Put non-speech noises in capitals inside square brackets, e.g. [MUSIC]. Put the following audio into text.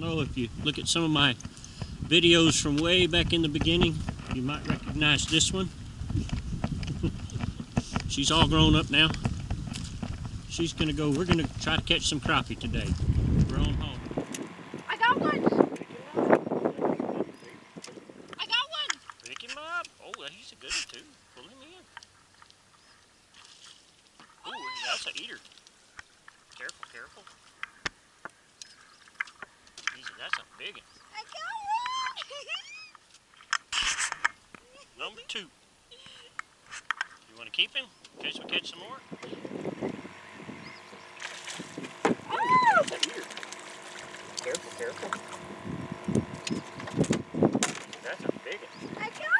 don't know if you look at some of my videos from way back in the beginning, you might recognize this one. [LAUGHS] She's all grown up now. She's gonna go, we're gonna try to catch some crappie today. We're on home. I got one. I got one. Pick him up. Oh, he's a good one too. Pull him in. Oh, that's an eater. Careful, careful. That's a big one. I got one! [LAUGHS] Number two. You want to keep him in case we catch some more? Oh! Careful, careful. That's a big one. I got